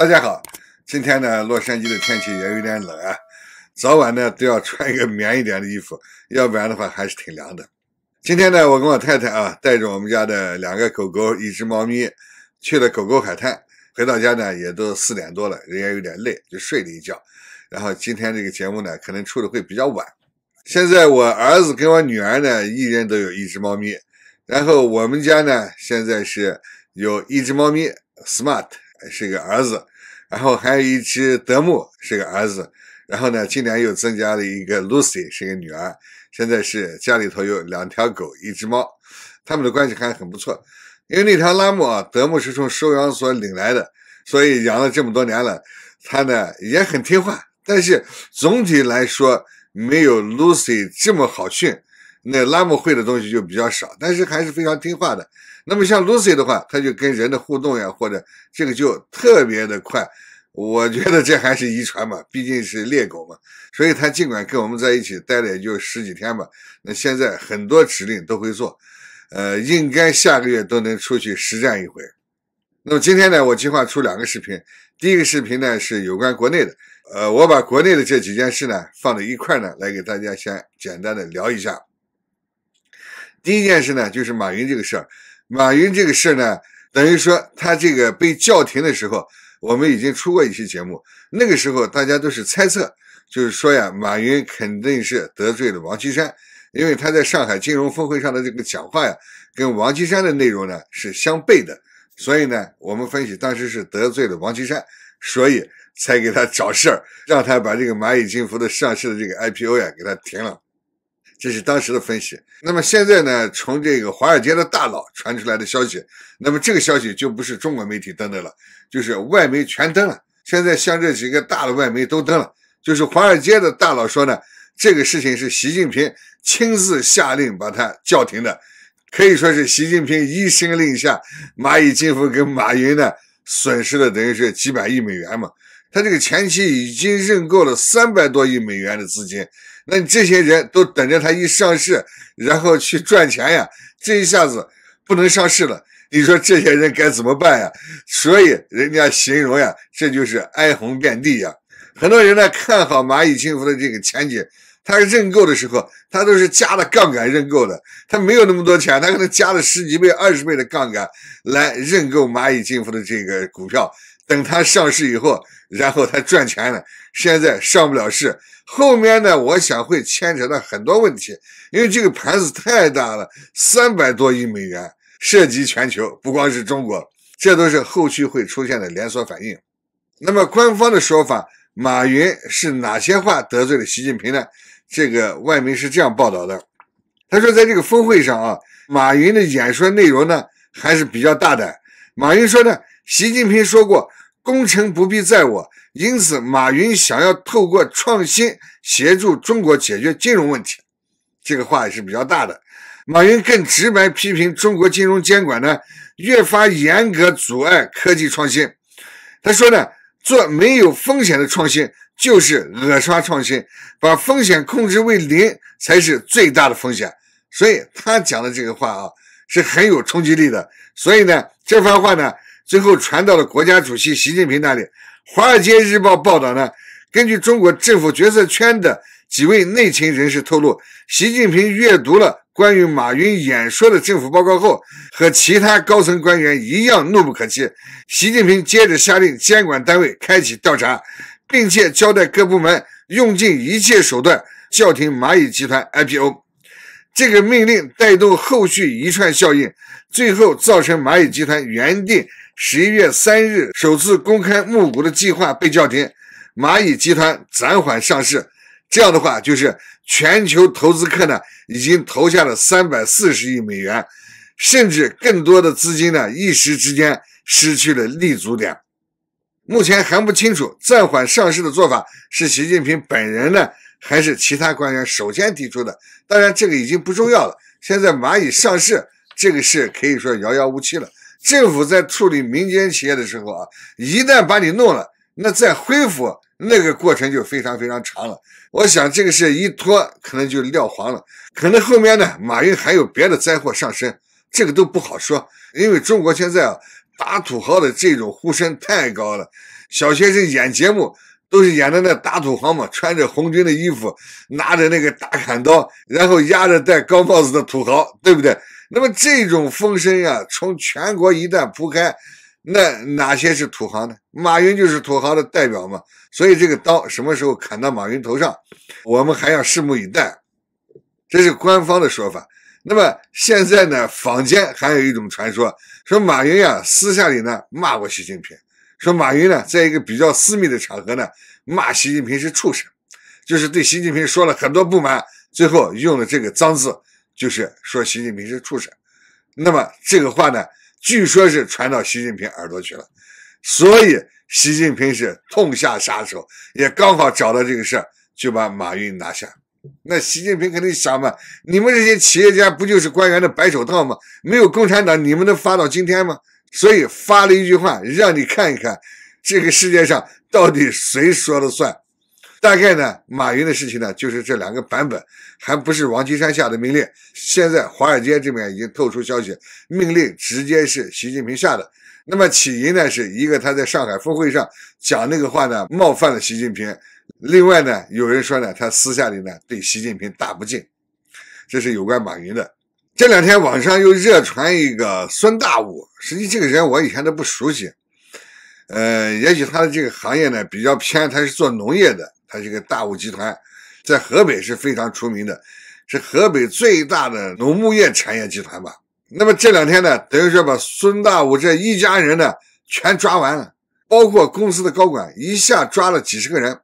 大家好，今天呢，洛杉矶的天气也有点冷啊，早晚呢都要穿一个棉一点的衣服，要不然的话还是挺凉的。今天呢，我跟我太太啊，带着我们家的两个狗狗、一只猫咪，去了狗狗海滩。回到家呢，也都四点多了，人也有点累，就睡了一觉。然后今天这个节目呢，可能出的会比较晚。现在我儿子跟我女儿呢，一人都有一只猫咪。然后我们家呢，现在是有一只猫咪，Smart 是个儿子，然后还有一只德牧是个儿子。然后呢，今年又增加了一个 Lucy 是个女儿。现在是家里头有两条狗，一只猫，他们的关系还很不错。因为那条拉木啊，德牧是从收养所领来的，所以养了这么多年了，它呢也很听话。但是总体来说，没有 Lucy 这么好训。那拉木会的东西就比较少，但是还是非常听话的。那么像 Lucy 的话，它就跟人的互动呀，或者这个就特别的快。我觉得这还是遗传嘛，毕竟是猎狗嘛。所以它尽管跟我们在一起待了也就十几天吧，那现在很多指令都会做。呃，应该下个月都能出去实战一回。那么今天呢，我计划出两个视频。第一个视频呢是有关国内的，呃，我把国内的这几件事呢放在一块呢，来给大家先简单的聊一下。第一件事呢就是马云这个事儿。马云这个事儿呢，等于说他这个被叫停的时候，我们已经出过一期节目。那个时候大家都是猜测，就是说呀，马云肯定是得罪了王岐山。因为他在上海金融峰会上的这个讲话呀，跟王岐山的内容呢是相悖的，所以呢，我们分析当时是得罪了王岐山，所以才给他找事儿，让他把这个蚂蚁金服的上市的这个 IPO 呀给他停了，这是当时的分析。那么现在呢，从这个华尔街的大佬传出来的消息，那么这个消息就不是中国媒体登的了，就是外媒全登了。现在像这几个大的外媒都登了，就是华尔街的大佬说呢。这个事情是习近平亲自下令把他叫停的，可以说是习近平一声令下，蚂蚁金服跟马云呢损失了等于是几百亿美元嘛。他这个前期已经认购了三百多亿美元的资金，那你这些人都等着他一上市，然后去赚钱呀。这一下子不能上市了，你说这些人该怎么办呀？所以人家形容呀，这就是哀鸿遍地呀。很多人呢看好蚂蚁金服的这个前景。他认购的时候，他都是加了杠杆认购的，他没有那么多钱，他可能加了十几倍、二十倍的杠杆来认购蚂蚁金服的这个股票。等他上市以后，然后他赚钱了。现在上不了市，后面呢，我想会牵扯到很多问题，因为这个盘子太大了，三百多亿美元，涉及全球，不光是中国，这都是后续会出现的连锁反应。那么官方的说法，马云是哪些话得罪了习近平呢？这个外媒是这样报道的，他说，在这个峰会上啊，马云的演说内容呢还是比较大胆。马云说呢，习近平说过，功成不必在我，因此马云想要透过创新协助中国解决金融问题。这个话也是比较大的。马云更直白批评中国金融监管呢越发严格，阻碍科技创新。他说呢，做没有风险的创新。就是扼杀创新，把风险控制为零才是最大的风险。所以他讲的这个话啊，是很有冲击力的。所以呢，这番话呢，最后传到了国家主席习近平那里。《华尔街日报》报道呢，根据中国政府决策圈的几位内情人士透露，习近平阅读了关于马云演说的政府报告后，和其他高层官员一样怒不可遏。习近平接着下令监管单位开启调查。并且交代各部门用尽一切手段叫停蚂蚁集团 IPO，这个命令带动后续一串效应，最后造成蚂蚁集团原定十一月三日首次公开募股的计划被叫停，蚂蚁集团暂缓上市。这样的话，就是全球投资客呢已经投下了三百四十亿美元，甚至更多的资金呢一时之间失去了立足点。目前还不清楚暂缓上市的做法是习近平本人呢，还是其他官员首先提出的。当然，这个已经不重要了。现在蚂蚁上市这个事可以说遥遥无期了。政府在处理民间企业的时候啊，一旦把你弄了，那再恢复那个过程就非常非常长了。我想这个事一拖，可能就撂黄了。可能后面呢，马云还有别的灾祸上身，这个都不好说。因为中国现在啊。打土豪的这种呼声太高了，小学生演节目都是演的那打土豪嘛，穿着红军的衣服，拿着那个大砍刀，然后压着戴高帽子的土豪，对不对？那么这种风声呀，从全国一旦铺开，那哪些是土豪呢？马云就是土豪的代表嘛。所以这个刀什么时候砍到马云头上，我们还要拭目以待。这是官方的说法。那么现在呢，坊间还有一种传说，说马云呀私下里呢骂过习近平，说马云呢在一个比较私密的场合呢骂习近平是畜生，就是对习近平说了很多不满，最后用了这个脏字，就是说习近平是畜生。那么这个话呢，据说是传到习近平耳朵去了，所以习近平是痛下杀手，也刚好找到这个事儿，就把马云拿下。那习近平肯定想嘛，你们这些企业家不就是官员的白手套吗？没有共产党，你们能发到今天吗？所以发了一句话，让你看一看，这个世界上到底谁说了算。大概呢，马云的事情呢，就是这两个版本，还不是王岐山下的命令。现在华尔街这边已经透出消息，命令直接是习近平下的。那么起因呢，是一个他在上海峰会上讲那个话呢，冒犯了习近平。另外呢，有人说呢，他私下里呢对习近平大不敬，这是有关马云的。这两天网上又热传一个孙大武，实际这个人我以前都不熟悉，呃，也许他的这个行业呢比较偏，他是做农业的，他这个大武集团在河北是非常出名的，是河北最大的农牧业产业集团吧。那么这两天呢，等于说把孙大武这一家人呢全抓完了，包括公司的高管，一下抓了几十个人。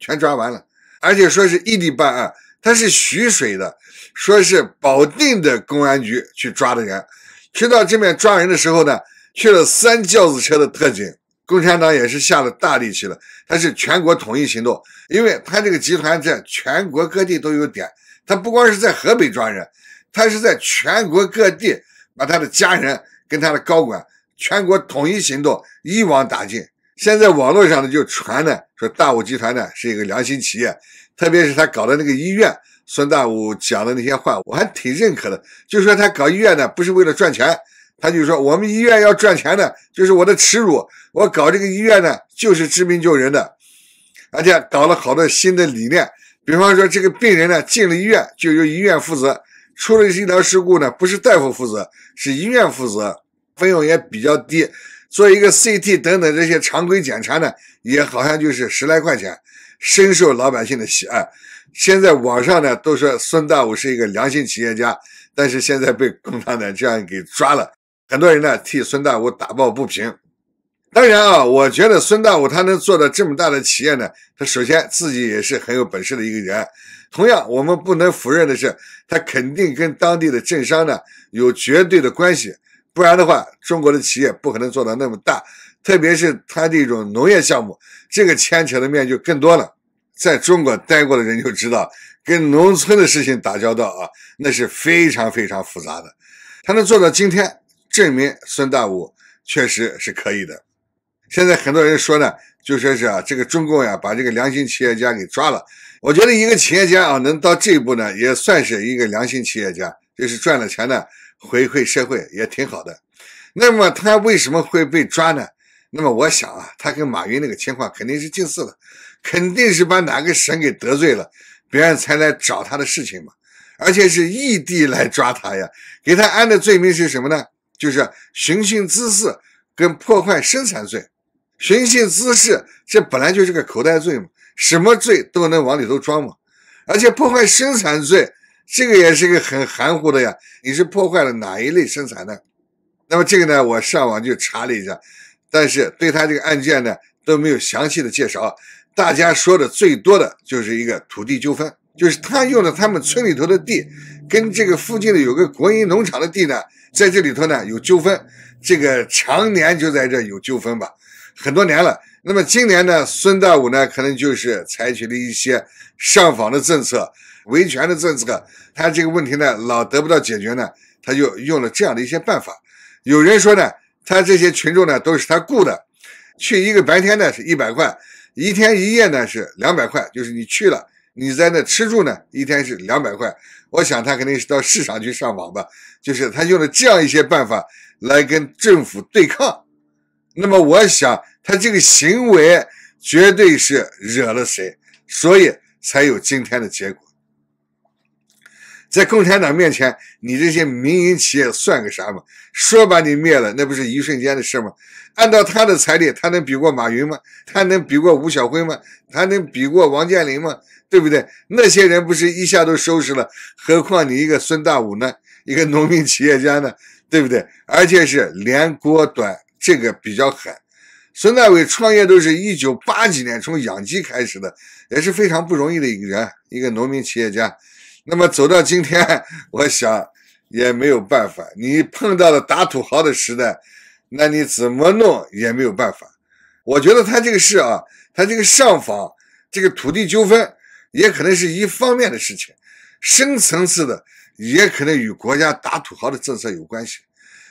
全抓完了，而且说是异地办案，他是徐水的，说是保定的公安局去抓的人，去到这边抓人的时候呢，去了三轿子车的特警，共产党也是下了大力气了，他是全国统一行动，因为他这个集团在全国各地都有点，他不光是在河北抓人，他是在全国各地把他的家人跟他的高管全国统一行动，一网打尽。现在网络上呢就传呢说大武集团呢是一个良心企业，特别是他搞的那个医院，孙大武讲的那些话我还挺认可的。就说他搞医院呢不是为了赚钱，他就说我们医院要赚钱的，就是我的耻辱。我搞这个医院呢就是治病救人的，而且搞了好多新的理念，比方说这个病人呢进了医院就由医院负责，出了医疗事故呢不是大夫负责，是医院负责，费用也比较低。做一个 CT 等等这些常规检查呢，也好像就是十来块钱，深受老百姓的喜爱。现在网上呢都说孙大武是一个良心企业家，但是现在被共产党这样给抓了，很多人呢替孙大武打抱不平。当然啊，我觉得孙大武他能做到这么大的企业呢，他首先自己也是很有本事的一个人。同样，我们不能否认的是，他肯定跟当地的政商呢有绝对的关系。不然的话，中国的企业不可能做到那么大，特别是他这种农业项目，这个牵扯的面就更多了。在中国待过的人就知道，跟农村的事情打交道啊，那是非常非常复杂的。他能做到今天，证明孙大武确实是可以的。现在很多人说呢，就说是啊，这个中共呀，把这个良心企业家给抓了。我觉得一个企业家啊，能到这一步呢，也算是一个良心企业家，就是赚了钱呢。回馈社会也挺好的，那么他为什么会被抓呢？那么我想啊，他跟马云那个情况肯定是近似的，肯定是把哪个省给得罪了，别人才来找他的事情嘛。而且是异地来抓他呀，给他安的罪名是什么呢？就是寻衅滋事跟破坏生产罪。寻衅滋事这本来就是个口袋罪嘛，什么罪都能往里头装嘛。而且破坏生产罪。这个也是个很含糊的呀，你是破坏了哪一类生产呢？那么这个呢，我上网就查了一下，但是对他这个案件呢都没有详细的介绍。大家说的最多的就是一个土地纠纷，就是他用了他们村里头的地，跟这个附近的有个国营农场的地呢，在这里头呢有纠纷，这个常年就在这有纠纷吧，很多年了。那么今年呢，孙大武呢可能就是采取了一些上访的政策。维权的政策，他这个问题呢老得不到解决呢，他就用了这样的一些办法。有人说呢，他这些群众呢都是他雇的，去一个白天呢是一百块，一天一夜呢是两百块，就是你去了，你在那吃住呢，一天是两百块。我想他肯定是到市场去上网吧，就是他用了这样一些办法来跟政府对抗。那么我想他这个行为绝对是惹了谁，所以才有今天的结果。在共产党面前，你这些民营企业算个啥嘛？说把你灭了，那不是一瞬间的事吗？按照他的财力，他能比过马云吗？他能比过吴晓辉吗？他能比过王健林吗？对不对？那些人不是一下都收拾了？何况你一个孙大武呢？一个农民企业家呢？对不对？而且是连锅端，这个比较狠。孙大伟创业都是一九八几年从养鸡开始的，也是非常不容易的一个人，一个农民企业家。那么走到今天，我想也没有办法。你碰到了打土豪的时代，那你怎么弄也没有办法。我觉得他这个事啊，他这个上访，这个土地纠纷，也可能是一方面的事情，深层次的也可能与国家打土豪的政策有关系。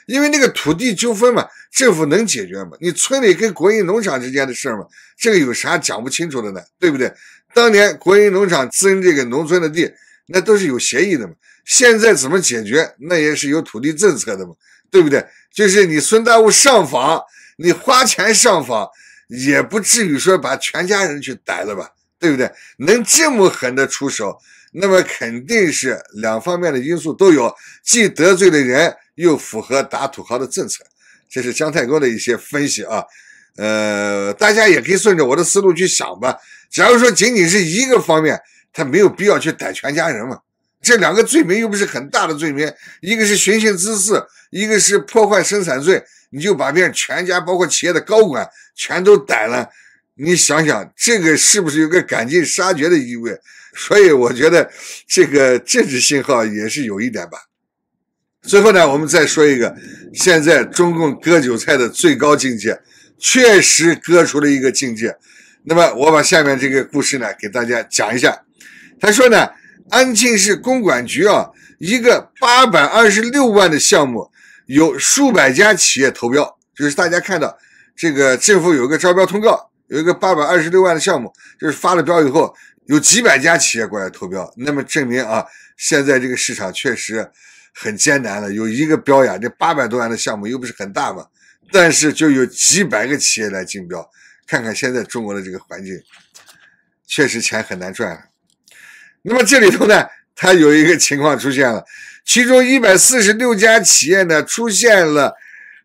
因为那个土地纠纷嘛，政府能解决吗？你村里跟国营农场之间的事儿嘛，这个有啥讲不清楚的呢？对不对？当年国营农场征这个农村的地。那都是有协议的嘛，现在怎么解决？那也是有土地政策的嘛，对不对？就是你孙大悟上访，你花钱上访，也不至于说把全家人去逮了吧，对不对？能这么狠的出手，那么肯定是两方面的因素都有，既得罪了人，又符合打土豪的政策。这是姜太公的一些分析啊，呃，大家也可以顺着我的思路去想吧。假如说仅仅是一个方面。他没有必要去逮全家人嘛？这两个罪名又不是很大的罪名，一个是寻衅滋事，一个是破坏生产罪，你就把别人全家，包括企业的高管全都逮了，你想想，这个是不是有个赶尽杀绝的意味？所以我觉得这个政治信号也是有一点吧。最后呢，我们再说一个，现在中共割韭菜的最高境界，确实割出了一个境界。那么我把下面这个故事呢，给大家讲一下。他说呢，安庆市公管局啊，一个八百二十六万的项目，有数百家企业投标，就是大家看到这个政府有一个招标通告，有一个八百二十六万的项目，就是发了标以后，有几百家企业过来投标，那么证明啊，现在这个市场确实很艰难了。有一个标呀，这八百多万的项目又不是很大嘛，但是就有几百个企业来竞标，看看现在中国的这个环境，确实钱很难赚了。那么这里头呢，它有一个情况出现了，其中一百四十六家企业呢出现了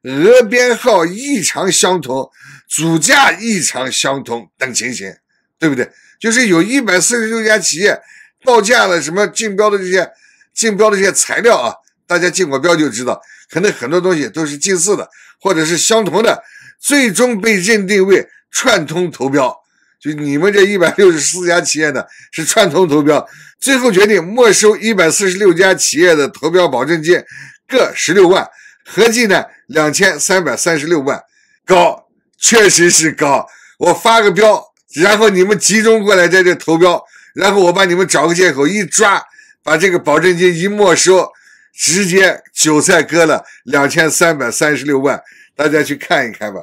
额编号异常相同、主价异常相同等情形，对不对？就是有一百四十六家企业报价了什么竞标的这些竞标的这些材料啊，大家竞过标就知道，可能很多东西都是近似的或者是相同的，最终被认定为串通投标。就你们这一百六十四家企业呢，是串通投标，最后决定没收一百四十六家企业的投标保证金，各十六万，合计呢两千三百三十六万，高，确实是高。我发个标，然后你们集中过来在这投标，然后我把你们找个借口一抓，把这个保证金一没收，直接韭菜割了两千三百三十六万，大家去看一看吧。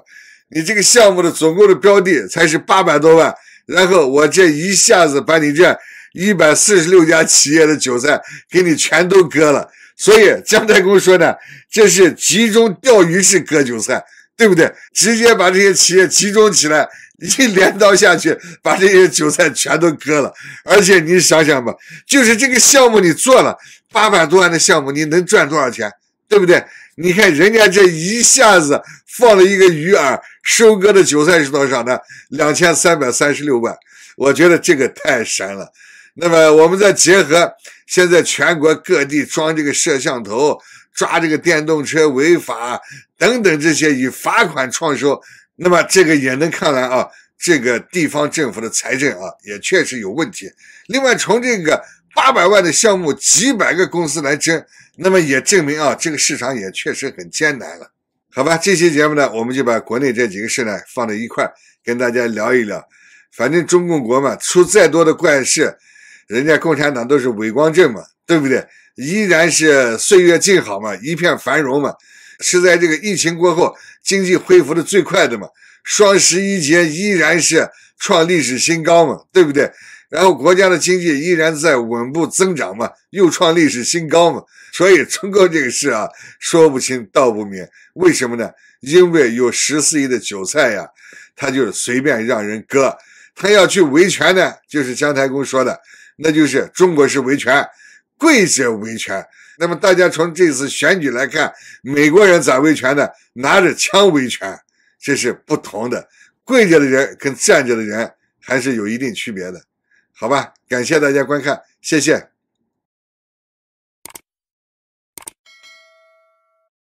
你这个项目的总共的标的才是八百多万，然后我这一下子把你这一百四十六家企业的韭菜给你全都割了，所以姜太公说呢，这是集中钓鱼式割韭菜，对不对？直接把这些企业集中起来，一镰刀下去，把这些韭菜全都割了。而且你想想吧，就是这个项目你做了八百多万的项目，你能赚多少钱？对不对？你看人家这一下子放了一个鱼饵，收割的韭菜是多少呢？两千三百三十六万，我觉得这个太神了。那么我们再结合现在全国各地装这个摄像头、抓这个电动车违法等等这些以罚款创收，那么这个也能看来啊，这个地方政府的财政啊也确实有问题。另外从这个。八百万的项目，几百个公司来争，那么也证明啊，这个市场也确实很艰难了，好吧？这期节目呢，我们就把国内这几个事呢放在一块跟大家聊一聊。反正中共国嘛，出再多的怪事，人家共产党都是伟光正嘛，对不对？依然是岁月静好嘛，一片繁荣嘛，是在这个疫情过后经济恢复的最快的嘛。双十一节依然是创历史新高嘛，对不对？然后国家的经济依然在稳步增长嘛，又创历史新高嘛。所以春哥这个事啊，说不清道不明。为什么呢？因为有十四亿的韭菜呀，他就是随便让人割。他要去维权呢，就是姜太公说的，那就是中国是维权，跪着维权。那么大家从这次选举来看，美国人咋维权的？拿着枪维权，这是不同的。跪着的人跟站着的人还是有一定区别的，好吧？感谢大家观看，谢谢。